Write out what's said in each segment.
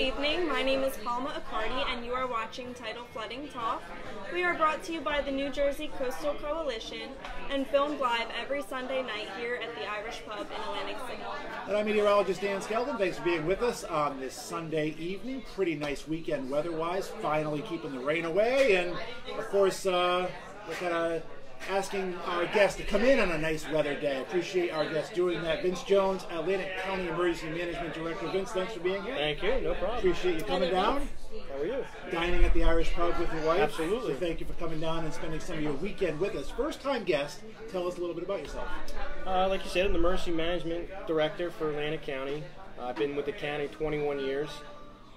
evening. My name is Palma Accardi, and you are watching Tidal Flooding Talk. We are brought to you by the New Jersey Coastal Coalition and filmed live every Sunday night here at the Irish Pub in Atlantic City. And I'm meteorologist Dan Skeldon. Thanks for being with us on this Sunday evening. Pretty nice weekend weather-wise. Finally keeping the rain away, and of course, uh, we're kind of asking our guests to come in on a nice weather day. Appreciate our guests doing that. Vince Jones, Atlantic County Emergency Management Director. Vince, thanks for being here. Thank you. No problem. Appreciate you coming down. How are you? Dining at the Irish Pub with your wife. Absolutely. So thank you for coming down and spending some of your weekend with us. First time guest, tell us a little bit about yourself. Uh, like you said, I'm the Emergency Management Director for Atlantic County. Uh, I've been with the county 21 years.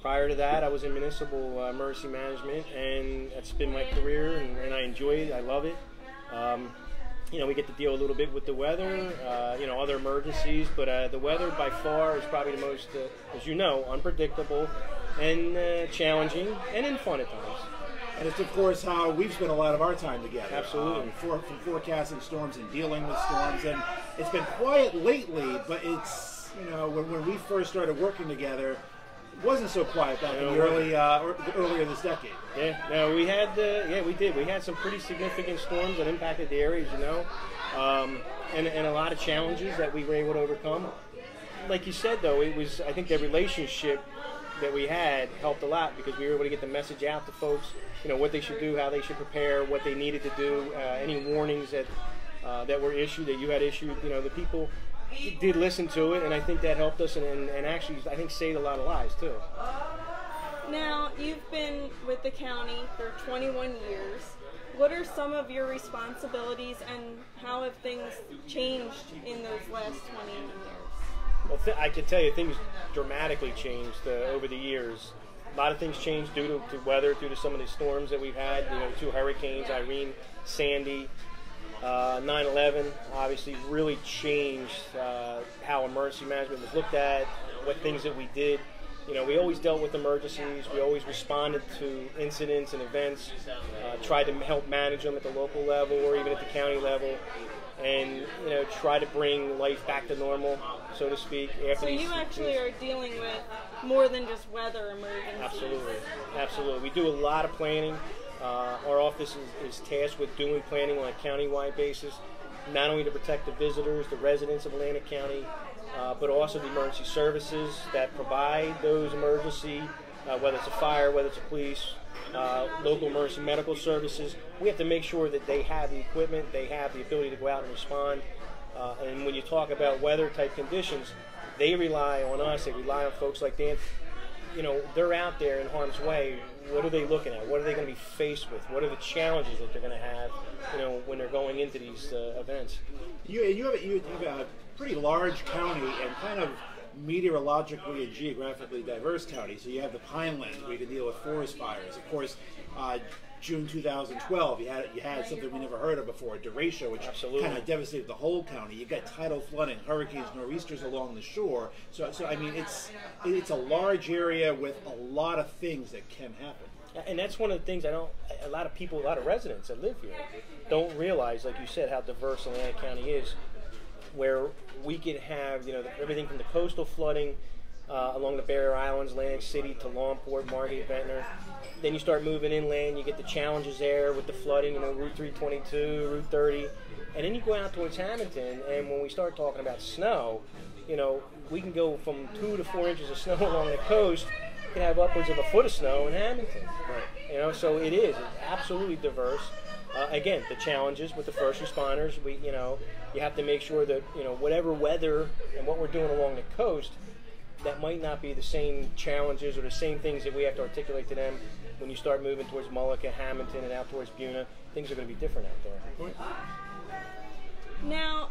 Prior to that, I was in municipal uh, emergency management, and that's been my career, and, and I enjoy it. I love it. Um, you know, we get to deal a little bit with the weather, uh, you know, other emergencies, but uh, the weather by far is probably the most, uh, as you know, unpredictable and uh, challenging and in fun at times. And it's, of course, how we've spent a lot of our time together. Absolutely. Um, for, from forecasting storms and dealing with storms. And it's been quiet lately, but it's, you know, when, when we first started working together, wasn't so quiet back in the early, uh, earlier this decade. Yeah, no, we had, uh, yeah, we did. We had some pretty significant storms that impacted the areas, you know, um, and, and a lot of challenges that we were able to overcome. Like you said, though, it was, I think the relationship that we had helped a lot because we were able to get the message out to folks, you know, what they should do, how they should prepare, what they needed to do, uh, any warnings that, uh, that were issued, that you had issued, you know, the people did listen to it, and I think that helped us and, and, and actually, I think, saved a lot of lives, too. Now, you've been with the county for 21 years. What are some of your responsibilities, and how have things changed in those last 21 years? Well, th- I can tell you things dramatically changed uh, over the years. A lot of things changed due to, to weather, due to some of the storms that we've had. You know, two hurricanes, Irene, Sandy, uh, 9/11. Obviously, really changed uh, how emergency management was looked at, what things that we did. You know, we always dealt with emergencies. We always responded to incidents and events. Uh, tried to help manage them at the local level or even at the county level, and you know, try to bring life back to normal, so to speak. After So you actually are dealing with more than just weather emergencies. Absolutely, absolutely. We do a lot of planning. Uh, our office is, is tasked with doing planning on a county-wide basis, not only to protect the visitors, the residents of Atlantic County, uh, but also the emergency services that provide those emergency, uh, whether it's a fire, whether it's a police, uh, local emergency medical services. We have to make sure that they have the equipment, they have the ability to go out and respond. Uh, and when you talk about weather-type conditions, they rely on us. They rely on folks like Dan you know, they're out there in harm's way. What are they looking at? What are they going to be faced with? What are the challenges that they're going to have, you know, when they're going into these uh, events? You, you, have, you have a pretty large county and kind of meteorologically and geographically diverse county. So you have the Pinelands where you can deal with forest fires. Of course, uh, June 2012, you had you had something we never heard of before, a derecho, which Absolutely. kind of devastated the whole county. You got tidal flooding, hurricanes, nor'easters along the shore. So, so I mean, it's it's a large area with a lot of things that can happen. And that's one of the things I don't. A lot of people, a lot of residents that live here, don't realize, like you said, how diverse Atlantic County is. Where we could have, you know, everything from the coastal flooding uh, along the Barrier Islands, Atlantic City to Longport, Margate, Ventnor. Then you start moving inland, you get the challenges there with the flooding, you know, Route 322, Route 30. And then you go out towards Hamilton, and when we start talking about snow, you know, we can go from two to four inches of snow along the coast. You can have upwards of a foot of snow in Hamilton. Right. You know, so it is it's absolutely diverse. Uh, again, the challenges with the first responders, we, you know, you have to make sure that, you know, whatever weather and what we're doing along the coast, that might not be the same challenges or the same things that we have to articulate to them when you start moving towards Mullica, Hamilton, and out towards Buena. Things are going to be different out there. Now,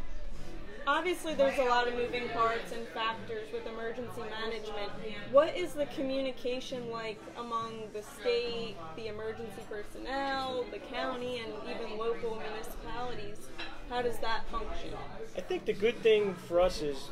obviously, there's a lot of moving parts and factors with emergency management. What is the communication like among the state, the emergency personnel, the county, and even local municipalities? How does that function? I think the good thing for us is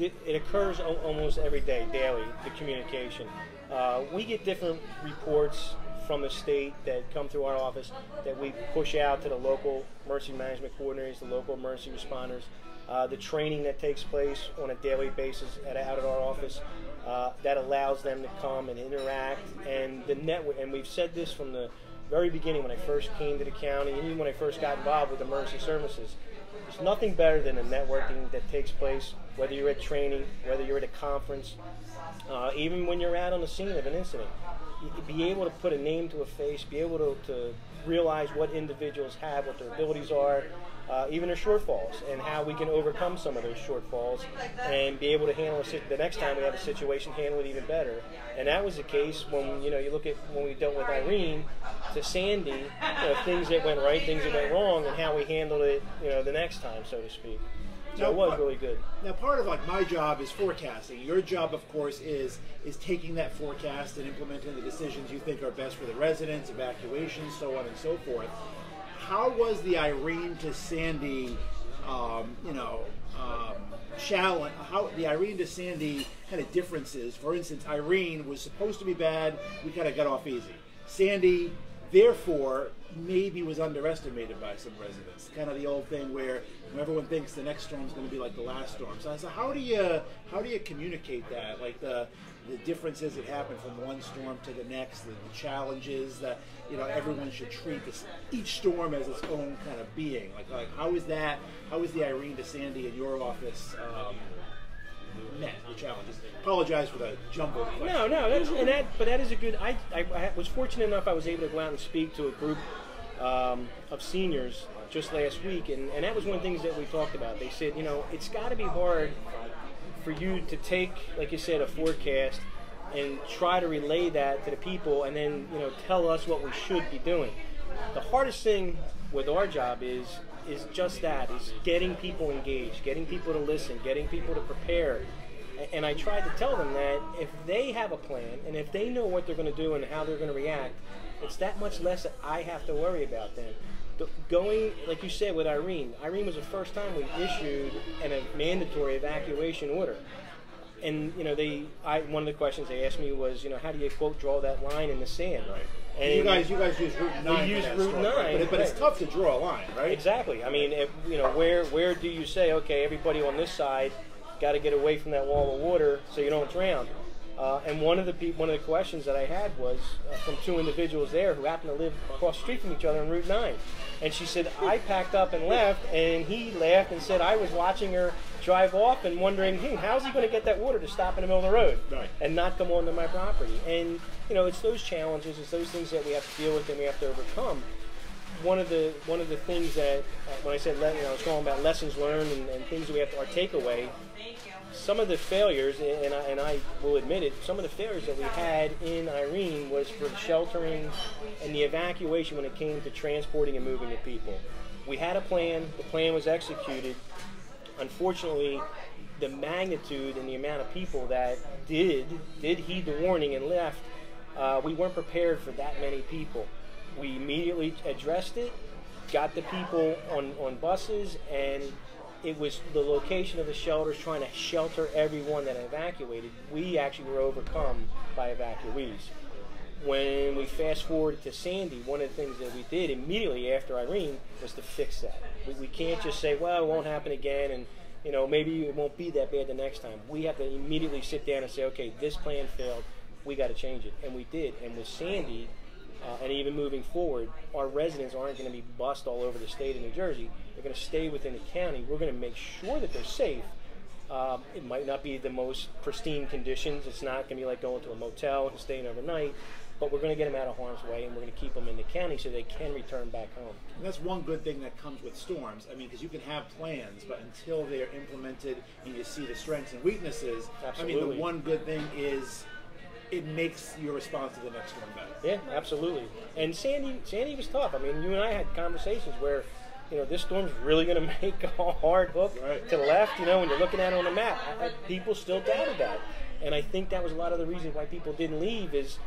it occurs al- almost every day, daily, the communication. Uh, we get different reports from the state that come through our office that we push out to the local emergency management coordinators, the local emergency responders. uh, the training that takes place on a daily basis at, out at our office uh, that allows them to come and interact and the network. And we've said this from the very beginning when I first came to the county, and even when I first got involved with emergency services. There's nothing better than the networking that takes place, whether you're at training, whether you're at a conference, uh, even when you're out on the scene of an incident. Be able to put a name to a face, be able to, to realize what individuals have, what their abilities are, uh, even their shortfalls, and how we can overcome some of those shortfalls, and be able to handle it the next time we have a situation, handle it even better. And that was the case when you know you look at when we dealt with Irene to Sandy, you know, things that went right, things that went wrong, and how we handled it, you know, the next time, so to speak. So it was really good. Now, part of like my job is forecasting. Your job, of course, is is taking that forecast and implementing the decisions you think are best for the residents, evacuations, so on and so forth. How was the Irene to Sandy, um, you know, um, challenge? How the Irene to Sandy kind of differences? For instance, Irene was supposed to be bad. We kind of got off easy. Sandy, therefore, maybe was underestimated by some residents. Kind of the old thing where everyone thinks the next storm is going to be like the last storm. So, so how do you how do you communicate that? Like the the differences that happen from one storm to the next, the, the challenges that you know everyone should treat this each storm as its own kind of being. Like like how is that? How is the Irene to Sandy in your office? Um, met the challenges. Apologize for the jumbled. No, no, that's and that, but that is a good. I, I, I was fortunate enough. I was able to go out and speak to a group um, of seniors just last week, and, and that was one of the things that we talked about. They said, you know, it's got to be hard for you to take, like you said, a forecast and try to relay that to the people, and then you know tell us what we should be doing. The hardest thing with our job is is just that is getting people engaged, getting people to listen, getting people to prepare. And I tried to tell them that if they have a plan and if they know what they're going to do and how they're going to react, it's that much less that I have to worry about them. Going, like you said with Irene, Irene was the first time we issued an, a mandatory evacuation order. And you know, they, I, one of the questions they asked me was, you know, how do you quote draw that line in the sand? Right. And you guys, you guys use Route Nine. We use Route story, Nine, right? but, but it's tough to draw a line, right? Exactly. I mean, if, you know, where where do you say, okay, everybody on this side got to get away from that wall of water so you don't drown? Uh, and one of the one of the questions that I had was uh, from two individuals there who happened to live across the street from each other on Route 9. And she said, I packed up and left, and he laughed and said, I was watching her drive off and wondering, hmm, how's he going to get that water to stop in the middle of the road Right. and not come onto my property? And, you know, it's those challenges, it's those things that we have to deal with and we have to overcome. One of the one of the things that uh, when I said you know I was talking about lessons learned and, and things we have to our takeaway some of the failures, and I, and I will admit it, some of the failures that we had in Irene was for the sheltering and the evacuation when it came to transporting and moving the people. We had a plan, the plan was executed. Unfortunately, the magnitude and the amount of people that did did heed the warning and left, uh, we weren't prepared for that many people. We immediately addressed it, got the people on, on buses, and it was the location of the shelters trying to shelter everyone that evacuated. We actually were overcome by evacuees. When we fast forward to Sandy, one of the things that we did immediately after Irene was to fix that. We, we can't just say, well, it won't happen again, and you know maybe it won't be that bad the next time. We have to immediately sit down and say, okay, this plan failed. We got to change it, and we did. And with Sandy, uh, and even moving forward, our residents aren't going to be bussed all over the state of New Jersey. They're going to stay within the county. We're going to make sure that they're safe. Um, it might not be the most pristine conditions. It's not going to be like going to a motel and staying overnight, but we're going to get them out of harm's way and we're going to keep them in the county so they can return back home. And that's one good thing that comes with storms. I mean, because you can have plans, but until they're implemented and you see the strengths and weaknesses, I mean, the one good thing is it makes your response to the next one better. Yeah, absolutely. And Sandy, Sandy was tough. I mean, you and I had conversations where, you know, this storm's really going to make a hard hook Right. to the left. You know, when you're looking at it on the map, I, I, people still doubted that, and I think that was a lot of the reason why people didn't leave. Is,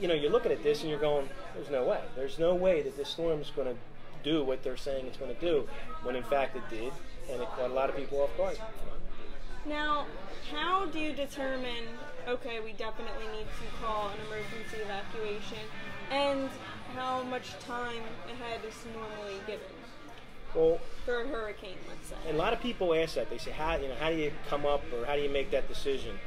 you know, you're looking at this and you're going, "There's no way. There's no way that this storm's going to do what they're saying it's going to do." When in fact it did, and it caught a lot of people off guard. Now, how do you determine, okay, we definitely need to call an emergency evacuation, and how much time ahead is normally given? Well, for a hurricane, let's say. and a lot of people ask that. They say, "How you know? How do you come up, or how do you make that decision?"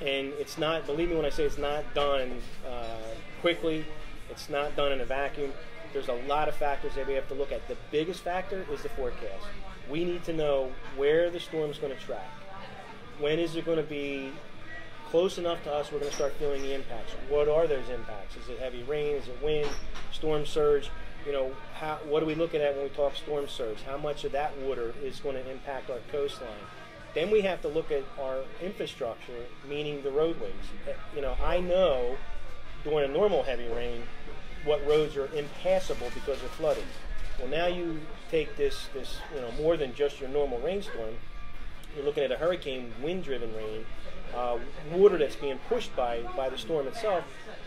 And it's not. Believe me when I say it's not done uh, quickly. It's not done in a vacuum. There's a lot of factors that we have to look at. The biggest factor is the forecast. We need to know where the storm's going to track. When is it going to be close enough to us? We're going to start feeling the impacts. What are those impacts? Is it heavy rain? Is it wind? Storm surge? You know, how, what are we looking at when we talk storm surge? How much of that water is going to impact our coastline? Then we have to look at our infrastructure, meaning the roadways. Eh, You know, I know during a normal heavy rain what roads are impassable because of flooding. Well, now you take this, this you know, more than just your normal rainstorm. You're looking at a hurricane, wind-driven rain, uh, water that's being pushed by by the storm itself.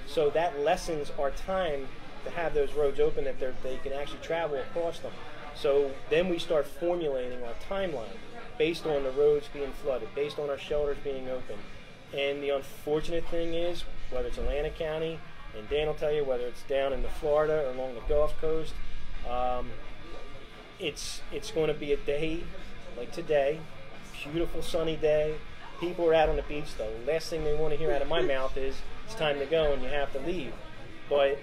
So that lessens our time to have those roads open that they're, can actually travel across them. So then we start formulating our timeline based on the roads being flooded, based on our shelters being open. And the unfortunate thing is, whether it's Atlantic County, and Dan will tell you whether it's down in the Florida or along the Gulf Coast, um, it's it's going to be a day like today, beautiful sunny day. People are out on the beach. The last thing they want to hear out of my mouth is it's time to go and you have to leave. But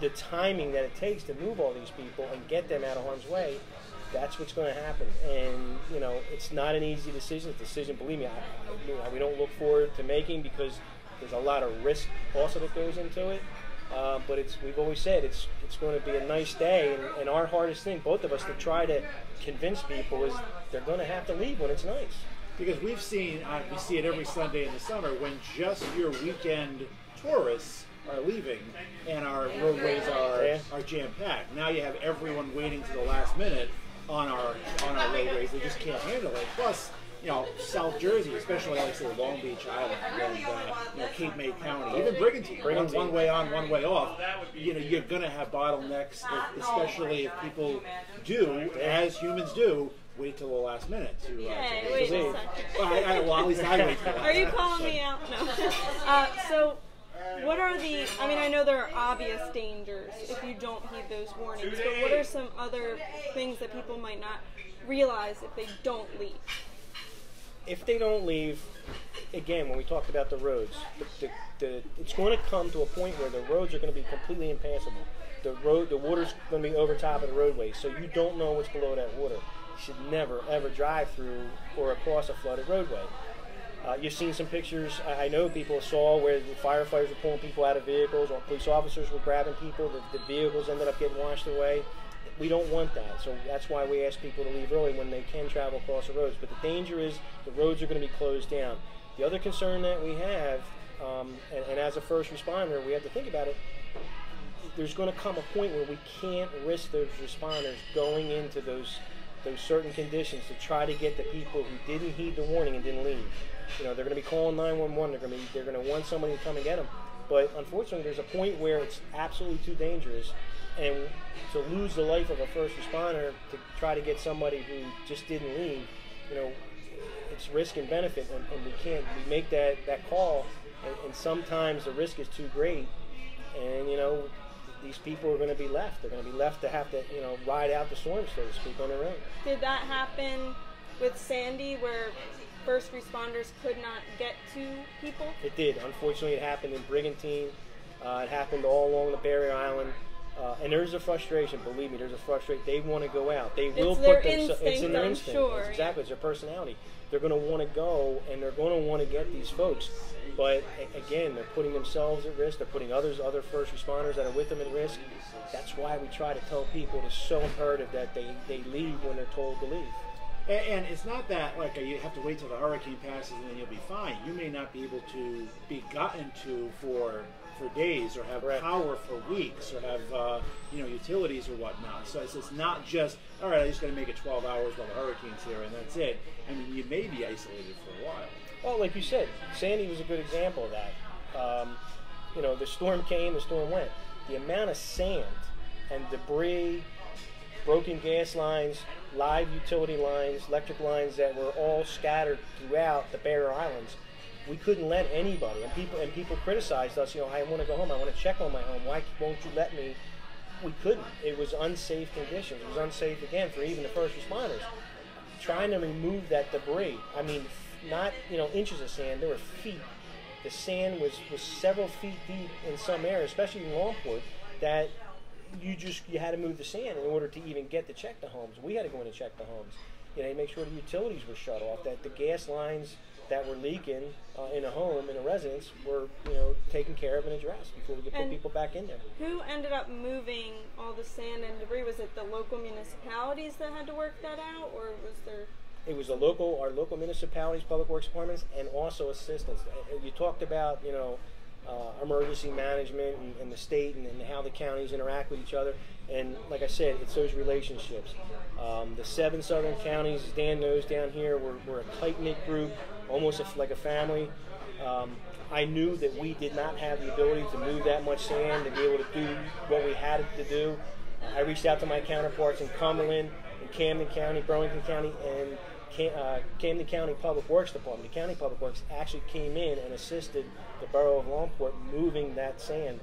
the timing that it takes to move all these people and get them out of harm's way, that's what's going to happen. And you know, it's not an easy decision. It's a decision, believe me, I, you know, we don't look forward to making because there's a lot of risk also that goes into it. Uh, but it's we've always said it's it's going to be a nice day, and, and our hardest thing, both of us, to try to convince people is they're going to have to leave when it's nice. Because we've seen, uh, we see it every Sunday in the summer when just your weekend tourists are leaving and our roadways are, Yeah. are jam packed. Now you have everyone waiting to the last minute on our on our roadways. They just can't handle it. Plus, you know, South Jersey, especially like say Long Beach Island and uh, you know Cape May County, even Brigantine, Brigantine. One, one way on, one way off. You know, you're gonna have bottlenecks, if- especially if people do, as humans do, wait till the last minute to. Uh, to wait a second. Well, I, I, well, at least I wait Are you calling me out? No. Uh, so, what are the? I mean, I know there are obvious dangers if you don't heed those warnings, but what are some other things that people might not realize if they don't leave? if they don't leave, again, when we talked about the roads, the, the, the, it's going to come to a point where the roads are going to be completely impassable. The road, the water's going to be over top of the roadway, so you don't know what's below that water. Should never ever drive through or across a flooded roadway. Uh, you've seen some pictures. I I know people saw where the firefighters were pulling people out of vehicles, or police officers were grabbing people. The, the vehicles ended up getting washed away. We don't want that, so that's why we ask people to leave early when they can travel across the roads. But the danger is the roads are going to be closed down. The other concern that we have, um, and, and as a first responder, we have to think about it. There's going to come a point where we can't risk those responders going into those those certain conditions to try to get the people who didn't heed the warning and didn't leave. You know, they're going to be calling 911. They're going to be they're going to want somebody to come and get them. But unfortunately, there's a point where it's absolutely too dangerous, and to lose the life of a first responder to try to get somebody who just didn't leave, you know, it's risk and benefit, and, and we can't we make that that call, and, and sometimes the risk is too great, and you know. These people are going to be left. They're going to be left to have to, you know, ride out the storm, so to speak, on their own. Did that happen with Sandy, where first responders could not get to people? It did. Unfortunately, it happened in Brigantine. Uh, it happened all along the Barrier Island. Uh, and there's a frustration. Believe me, there's a frustration. They want to go out. They will It's their put themse- It's in their I'm instinct. sure, It's exactly. It's their personality. They're going to want to go, and they're going to want to get these folks. But again, they're putting themselves at risk. They're putting others, other first responders that are with them at risk. That's why we try to tell people it's so imperative that they, they leave when they're told to leave. And, and it's not that like uh, you have to wait till the hurricane passes and then you'll be fine. You may not be able to be gotten to for for days or have Correct. power for weeks or have uh, you know utilities or whatnot. So it's, it's not just all right. I just got to make it 12 hours while the hurricane's here and that's it. I mean, you may be isolated for a while. Well, like you said, Sandy was a good example of that. Um, you know, the storm came, the storm went. The amount of sand and debris, broken gas lines, live utility lines, electric lines that were all scattered throughout the Barrier Islands. We couldn't let anybody, and people and people criticized us. You know, I want to go home. I want to check on my home. Why won't you let me we couldn't. It was unsafe conditions. It was unsafe again for even the first responders. Trying to remove that debris. I mean, not you know inches of sand. There were feet. The sand was was several feet deep in some areas, especially in Longport. That you just you had to move the sand in order to even get to check the homes. We had to go in and check the homes. You know, make sure the utilities were shut off. That the gas lines that were leaking uh, in a home in a residence were you know taken care of and addressed before we could put people back in there. Who ended up moving all the sand and debris? Was it the local municipalities that had to work that out, or was there? it was the local, our local municipalities, public works departments, and also assistants. Uh, You talked about, you know, uh, emergency management and, and the state and, and how the counties interact with each other. And like I said, it's those relationships. Um, the seven southern counties, as Dan knows down here, we're, we're a tight knit group, almost like a family. Um, I knew that we did not have the ability to move that much sand to be able to do what we had to do. I reached out to my counterparts in Cumberland, in Camden County, Burlington County, and Cam, uh, Camden County Public Works Department. The county public works actually came in and assisted the borough of Longport moving that sand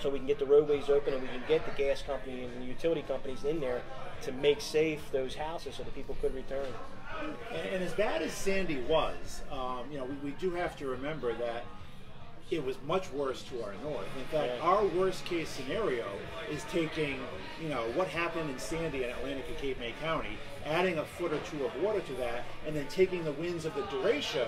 so we can get the roadways open and we can get the gas company and the utility companies in there to make safe those houses so that people could return. And, and as bad as Sandy was, um, you know, we, we do have to remember that it was much worse to our north. In fact, Yeah. our worst case scenario is taking, you know, what happened in Sandy and Atlantic and Cape May County, adding a foot or two of water to that, and then taking the winds of the derecho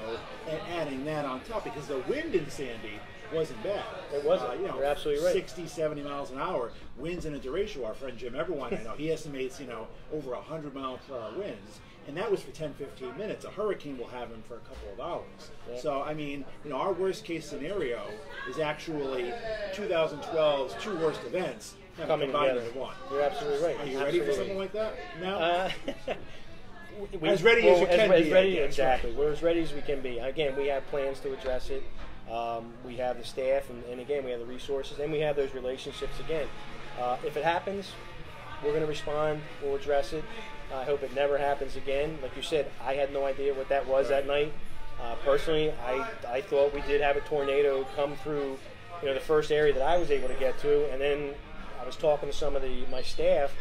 and adding that on top because the wind in Sandy wasn't bad. It wasn't. Uh, you know, You're absolutely right. 60, 70 miles an hour. Winds in a derecho, our friend Jim Eberwine, I know, he estimates, you know, over 100 mile per hour winds. And that was for 10, 15 minutes. A hurricane will have him for a couple of hours. So, I mean, you know, our worst case scenario is actually 2012's two worst events Coming together. into one. You're absolutely right. Are you ready for something like that? No? Uh, we- As ready as you can as be, I ready- exactly. We're as ready as we can be. Again, we have plans to address it. Um, we have the staff, and, and again, we have the resources, and we have those relationships. Again, uh, if it happens, we're going to respond. We'll address it. I hope it never happens again. Like you said, I had no idea what that was that night. Uh, personally, I, I thought we did have a tornado come through, you know, the first area that I was able to get to, and then I was talking to some of the my staff,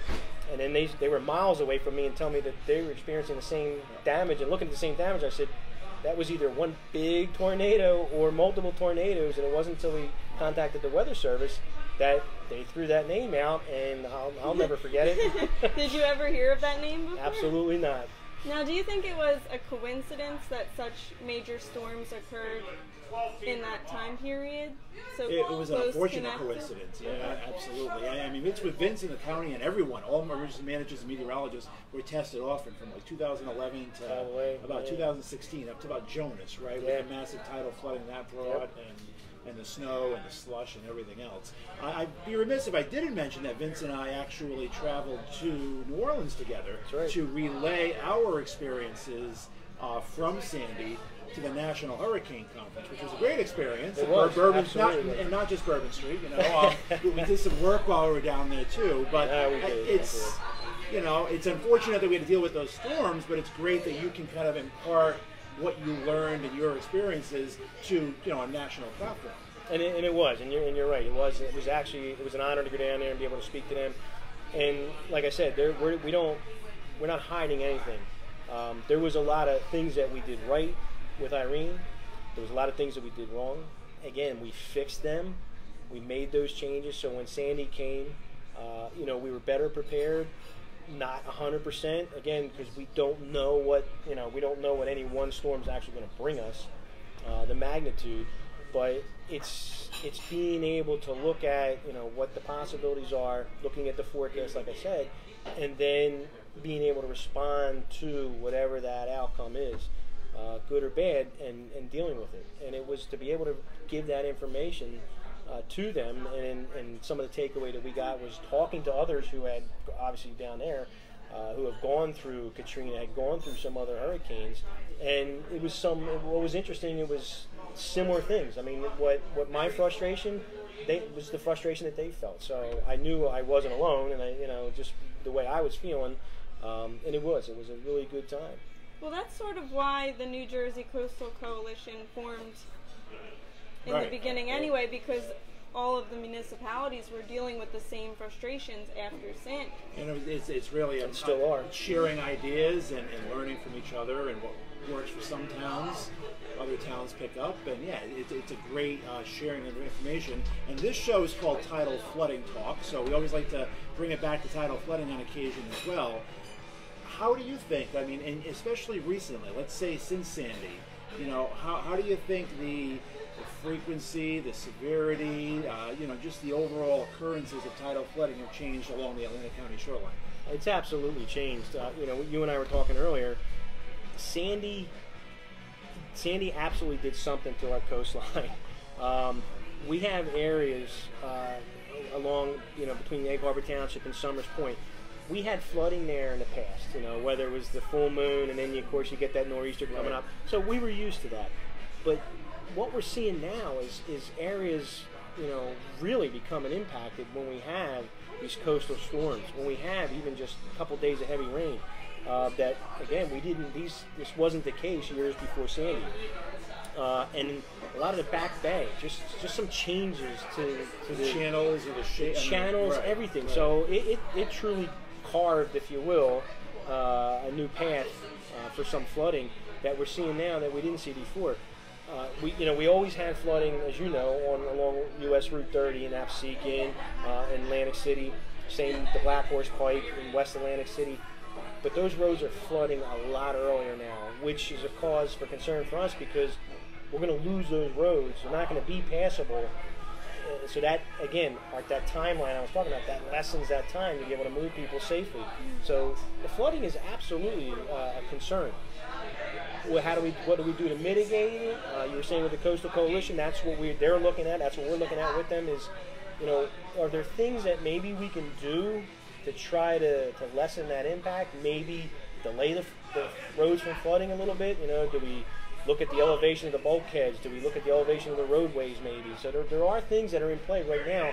and then they they were miles away from me and tell me that they were experiencing the same damage and looking at the same damage. I said that was either one big tornado or multiple tornadoes, and it wasn't until we contacted the weather service that they threw that name out, and I'll, I'll never forget it. Did you ever hear of that name before? Absolutely not. Now, do you think it was a coincidence that such major storms occurred in that time period? So It, it was an close unfortunate connected? coincidence. Yeah, absolutely. I, I mean, it's with Vince in the county and everyone. All emergency managers and meteorologists were tested often from like 2011 to All the way, about yeah. 2016 up to about Jonas, right? Yeah. With the massive tidal flooding that brought Yep. and and the snow and the slush and everything else. I, I'd be remiss if I didn't mention that Vince and I actually traveled to New Orleans together right. to relay our experiences uh, from Sandy to the National Hurricane Conference, which was a great experience. It And was, Bourbon's not, and not just Bourbon Street. You know, um, we- did some work while we were down there too. But Yeah, it's you know it's unfortunate that we had to deal with those storms, but it's great that you can kind of impart what you learned and your experiences to you know a national platform. And it, and it was, and you're, and you're right. It was. It was actually. It was an honor to go down there and be able to speak to them. And like I said, there we're, we don't. We're not hiding anything. Um, there was a lot of things that we did right with Irene. There was a lot of things that we did wrong. Again, we fixed them. We made those changes. So when Sandy came, uh, you know, we were better prepared. Not 100% again because we don't know what you know. We don't know what any one storm is actually going to bring us, uh, the magnitude. But it's it's being able to look at you know what the possibilities are, looking at the forecast, like I said, and then being able to respond to whatever that outcome is, uh, good or bad, and, and dealing with it. And it was to be able to give that information uh, to them, and, and some of the takeaway that we got was talking to others who had obviously down there. Uh, who have gone through Katrina, had gone through some other hurricanes, and it was some. What was interesting, it was similar things. I mean, what what my frustration, they was the frustration that they felt. So I knew I wasn't alone, and I, you know, just the way I was feeling, um, and it was. It was a really good time. Well, that's sort of why the New Jersey Coastal Coalition formed in Right. the beginning anyway, because all of the municipalities were dealing with the same frustrations after Sandy. And it- it's, it's really a, And still are. sharing ideas and, and learning from each other and what works for some towns, other towns pick up. And yeah, it's, it's a great uh, sharing of information. And this show is called Tidal Flooding Talk, so we always like to bring it back to tidal flooding on occasion as well. How do you think, I mean, and especially recently, let's say since Sandy, you know, how, how do you think the, the frequency, the severity, uh, you know, just the overall occurrences of tidal flooding have changed along the Atlantic County shoreline? It's absolutely changed. Uh, you know, you and I were talking earlier. Sandy, Sandy absolutely did something to our coastline. Um, we have areas uh, along, you know, between Egg Harbor Township and Somers Point. We had flooding there in the past. You know, whether it was the full moon and then, you, of course, you get that nor'easter coming Right. up. So we were used to that. But what we're seeing now is is areas, you know, really becoming impacted when we have these coastal storms. When we have even just a couple days of heavy rain. Uh, that again, we didn't. These this wasn't the case years before Sandy. Uh, and a lot of the back bay, just just some changes to, to The the channels the shape, channels, everything. So it, it, it truly carved, if you will, uh, a new path uh, for some flooding that we're seeing now that we didn't see before. Uh, we, you know, we always had flooding, as you know, on along U.S. Route 30 in Absecon, uh, in Atlantic City, same the Black Horse Pike in West Atlantic City. But those roads are flooding a lot earlier now, which is a cause for concern for us because we're going to lose those roads. They're not going to be passable uh, so that again, like that timeline I was talking about, that lessens that time to be able to move people safely. So the flooding is absolutely uh, a concern. How do we? What do we do to mitigate it? Uh, you were saying with the Coastal Coalition, that's what we they're looking at. That's what we're looking at with them. Is you know, are there things that maybe we can do to try to, to lessen that impact? Maybe delay the, the roads from flooding a little bit. You know, do we look at the elevation of the bulkheads? Do we look at the elevation of the roadways? Maybe. So there, there are things that are in play right now.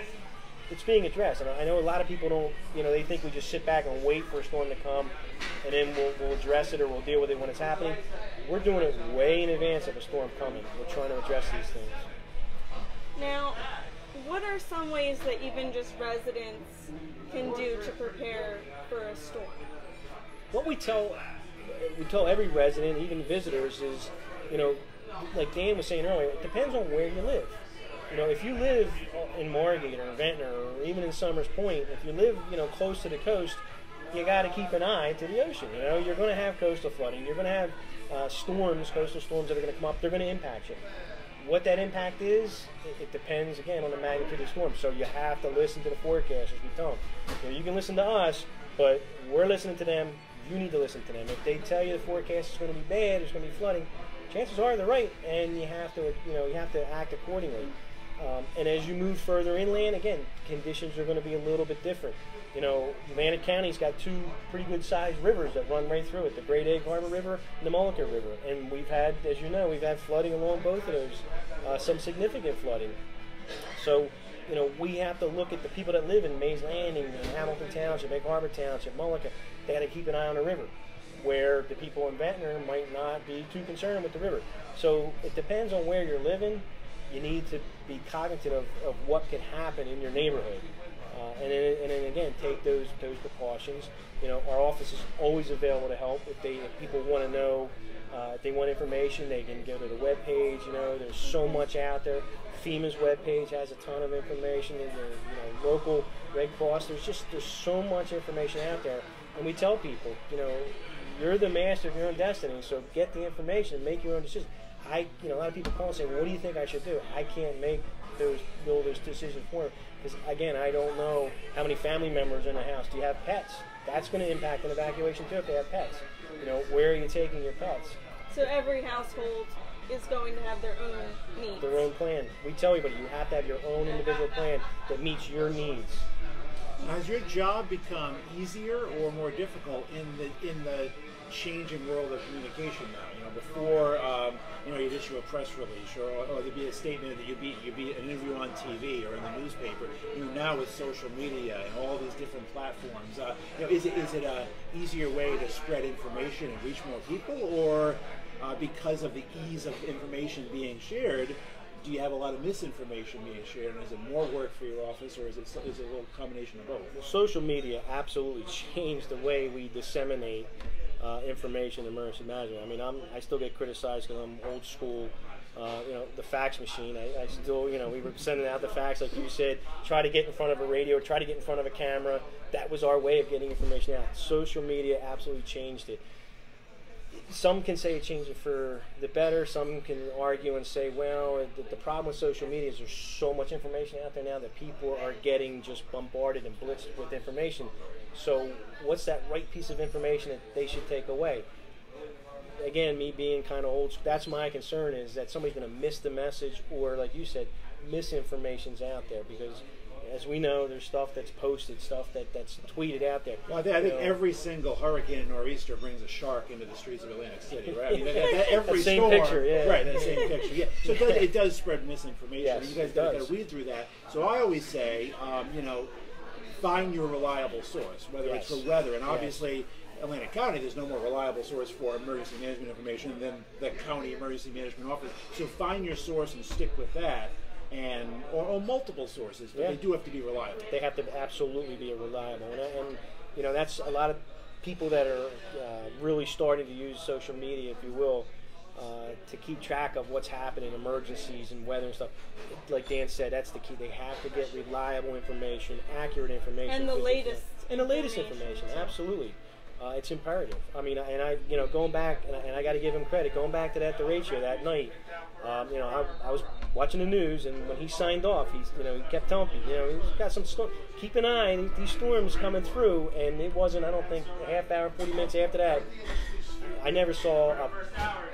It's being addressed, and I know a lot of people don't. You know, they think we just sit back and wait for a storm to come, and then we'll, we'll address it or we'll deal with it when it's happening. We're doing it way in advance of a storm coming. We're trying to address these things. Now, what are some ways that even just residents can do to prepare for a storm? what we tell we tell every resident, even visitors, is you know, like Dan was saying earlier, it depends on where you live. You know, if you live in Margate or Ventnor or even in Somers Point, if you live you know close to the coast, you got to keep an eye to the ocean. You know, you're going to have coastal flooding. You're going to have uh, storms, coastal storms that are going to come up. They're going to impact you. What that impact is, it, it depends again on the magnitude of the storm. So you have to listen to the forecasters. We tell them. You, know, you can listen to us, but we're listening to them. You need to listen to them. If they tell you the forecast is going to be bad, it's going to be flooding, chances are they're right, and you have to, you know, you have to act accordingly. Um, and as you move further inland, again, conditions are going to be a little bit different. You know, Atlantic County's got two pretty good sized rivers that run right through it the Great Egg Harbor River and the Mullica River. And we've had, as you know, we've had flooding along both of those, uh, some significant flooding. So, you know, we have to look at the people that live in Mays Landing, and Hamilton Township, Egg Harbor Township, Mullica. They got to keep an eye on the river, where the people in Ventnor might not be too concerned with the river. So it depends on where you're living. You need to be cognizant of, of what could happen in your neighborhood. Uh, and, then, and then again, take those those precautions. You know, our office is always available to help if they if people want to know, uh, if they want information, they can go to the web page. You know, there's so much out there. FEMA's web page has a ton of information. And the you know, local Red Cross. There's just there's so much information out there, and we tell people, you know, you're the master of your own destiny. So get the information, make your own decision. I, you know, a lot of people call and say, well, "What do you think I should do?" I can't make those all those decisions for them because again, I don't know how many family members in the house. Do you have pets? That's going to impact an evacuation too if they have pets. You know, where are you taking your pets? So every household is going to have their own needs. Their own plan. We tell everybody you have to have your own individual plan that meets your needs. Has your job become easier or more difficult in the in the changing world of communication now? You know, before um, you know you'd issue a press release or, or there'd be a statement that you'd be you'd be an interview on TV or in the newspaper. You know, now with social media and all these different platforms, uh, you know, is it is it a easier way to spread information and reach more people, or uh, because of the ease of information being shared? do you have a lot of misinformation being shared? And is it more work for your office, or is it is it a little combination of both? Social media absolutely changed the way we disseminate uh, information in emergency management. I mean, I'm, I still get criticized because I'm old school. Uh, you know, the fax machine. I, I still, you know, we were sending out the fax, like you said, try to get in front of a radio, try to get in front of a camera. That was our way of getting information out. Social media absolutely changed it some can say it changed it for the better. Some can argue and say, well, the, the, problem with social media is there's so much information out there now that people are getting just bombarded and blitzed with information. So, what's that right piece of information that they should take away? Again, me being kind of old, that's my concern is that somebody's going to miss the message, or like you said, misinformation's out there because as we know, there's stuff that's posted, stuff that, that's tweeted out there. Well, I think, I think every single hurricane and nor'easter brings a shark into the streets of Atlantic City, right? I mean, that, that, every that same storm, picture, yeah. right? That same picture, yeah. So it does, it does spread misinformation. Yes, you guys got to weed through that. So I always say, um, you know, find your reliable source, whether Yes. it's for weather, and Yes. obviously. Atlantic County, there's no more reliable source for emergency management information than the county emergency management office. So find your source and stick with that, and or, or multiple sources, but Yeah. they do have to be reliable. they have to absolutely be reliable. And, and you know, that's a lot of people that are uh, really starting to use social media, if you will, uh, to keep track of what's happening, emergencies and weather and stuff. Like Dan said, that's the key. They have to get reliable information, accurate information, And the latest and the latest information. information. Absolutely. Uh, it's imperative. I mean, and I, you know, going back, and I, and I got to give him credit. Going back to that derecho that night, um, you know, I, I was watching the news, and when he signed off, he's, you know, he kept telling me, you know, he's got some storm. Keep an eye on these storms coming through, and it wasn't. I don't think a half hour, forty minutes after that, I never saw a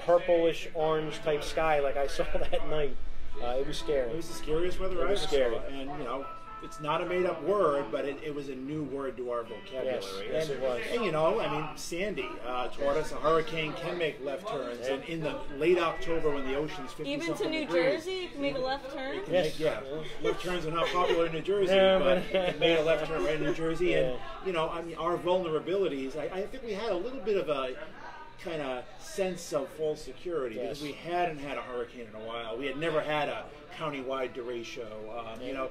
purplish orange type sky like I saw that night. Uh, it was scary. It was the scariest weather It I was ever scary. saw, and you know, it's not a made-up word, but it, it was a new word to our vocabulary. Yes, yes, it was. And you know, I mean, Sandy uh, taught us a hurricane can make left turns, and in the late October when the ocean's 50 Even to something New degrees, Jersey, you can make a left turn. it can Yes. make- yeah, left turns are not popular in New Jersey, Yeah, but but- it made a left turn right in New Jersey, and you know, I mean, our vulnerabilities. I, I think we had a little bit of a kind of sense of false security because we hadn't had a hurricane in a while. We had never had a county-wide derecho. Um, you know,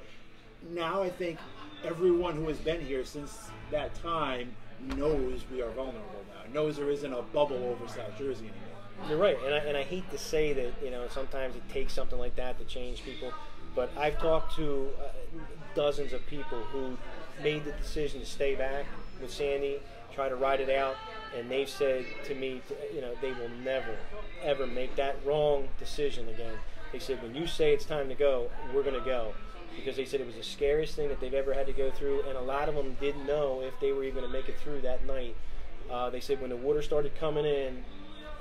now I think everyone who has been here since that time knows we are vulnerable now. Knows there isn't a bubble over South Jersey anymore. You're right, and I, and I hate to say that you know sometimes it takes something like that to change people, but I've talked to uh, dozens of people who made the decision to stay back with Sandy, try to ride it out, and they've said to me, you know, they will never, ever make that wrong decision again. They said when you say it's time to go, we're going to go. Because they said it was the scariest thing that they've ever had to go through, and a lot of them didn't know if they were even going to make it through that night. Uh, they said when the water started coming in,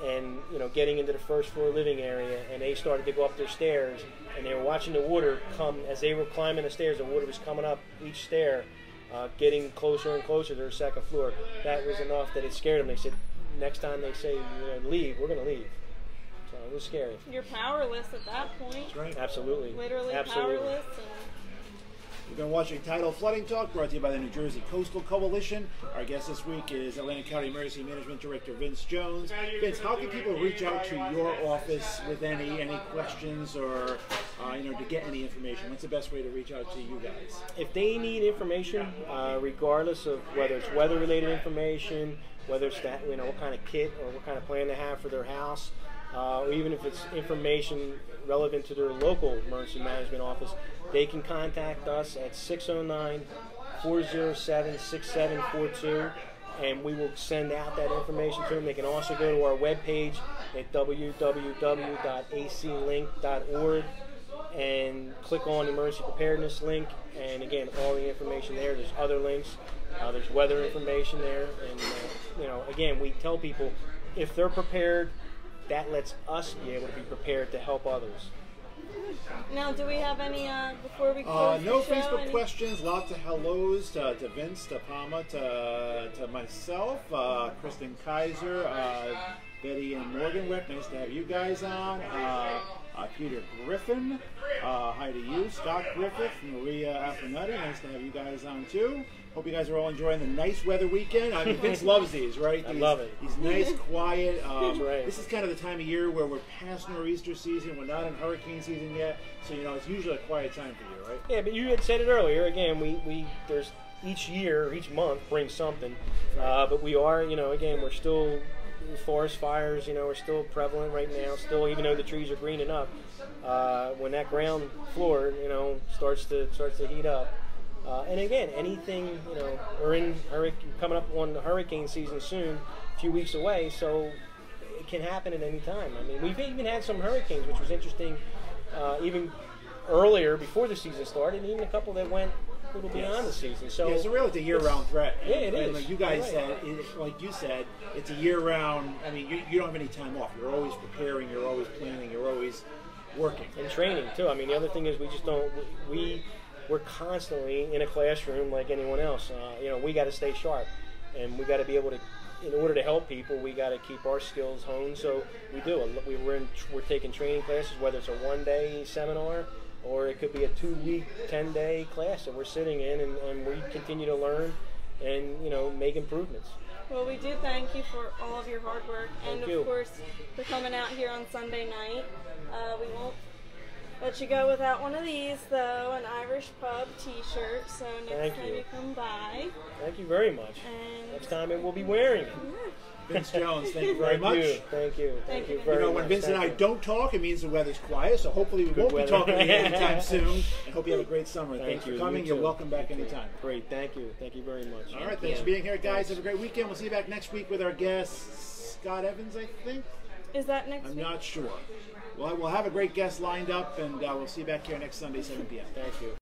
and you know getting into the first floor living area and they started to go up their stairs and they were watching the water come as they were climbing the stairs the water was coming up each stair uh, getting closer and closer to their second floor that was enough that it scared them they said next time they say you know, leave we're going to leave so it was scary You're powerless at that point. That's right. absolutely Literally absolutely powerless. And You've been watching Tidal Flooding Talk, brought to you by the New Jersey Coastal Coalition. Our guest this week is Atlantic County Emergency Management Director Vince Jones. Vince, how can people reach out to your office with any any questions or uh, you know to get any information? What's the best way to reach out to you guys? if they need information, uh, regardless of whether it's weather-related information, whether it's that you know what kind of kit or what kind of plan they have for their house, uh, or even if it's information relevant to their local emergency management office, they can contact us at 609-407-6742 and we will send out that information to them. They can also go to our webpage at www.aclink.org and click on emergency preparedness link. And again, all the information there. There's other links. Uh, there's weather information there. And, uh, you know, again, we tell people if they're prepared, that lets us be able to be prepared to help others. Now, do we have any uh, before we Uh, close no the show? Facebook any- questions. Lots of hellos to, to Vince, to Palma, to, to myself, uh, Kristen Kaiser, uh, Betty and Morgan Wick. Nice to have you guys on. Uh, Peter Griffin. Uh, hi to you, Scott Griffith, Maria Affinetti. Nice to have you guys on too. Hope you guys are all enjoying the nice weather weekend. I mean, Vince loves these, right? I These- love it. These nice, quiet. Um, right. This is kind of the time of year where we're past nor'easter season. We're not in hurricane season yet, so you know it's usually a quiet time for you, right? Yeah, but you had said it earlier. Again, we, we there's each year, each month brings something, uh, but we are, you know, again, we're still forest fires. You know, are still prevalent right now. Still, even though the trees are greening up, uh, when that ground floor, you know, starts to starts to heat up. Uh, and again, anything, you know, we're in hurricane, coming up on the hurricane season soon, a few weeks away, so it can happen at any time. I mean, we've even had some hurricanes, which was interesting, uh, even earlier before the season started, and even a couple that went a little beyond the season. So Yeah, it's really a year-round threat. Yeah, it and is. like you guys Right. said, it, like you said, it's a year-round. I mean, you, you don't have any time off. You're always preparing. You're always planning. You're always working. and training too. I mean, the other thing is we just don't we we're constantly in a classroom like anyone else. Uh, you know, we got to stay sharp, and we got to be able to. In order to help people, we got to keep our skills honed. So we do. We we're in, we're taking training classes, whether it's a one-day seminar or it could be a two-week, ten-day class that we're sitting in, and, and we continue to learn and you know make improvements. Well, we do thank you for all of your hard work, and Thank of course for coming out here on Sunday night. Uh, we won't let you go without one of these, though, an Irish pub T-shirt. So next Thank time you. you. come by, Thank you very much. and Next time it will be wearing it. Vince Jones, thank you very Thank much. you. Thank you. Thank, Thank you you. very You know, much. when Vince and I you. don't talk, it means the weather's quiet. So hopefully we won't weather. be talking anytime soon. And hope you have a great summer. Thank Thanks you. for coming. You You're welcome back You too. anytime. Great. Thank you. Thank you very much. All right, thanks for being here, guys. Have a great weekend. We'll see you back next week with our guest Scott Evans, I think. is that next I'm week? not sure. Well, we'll have a great guest lined up, and uh, we'll see you back here next Sunday, 7 p.m. Thank you.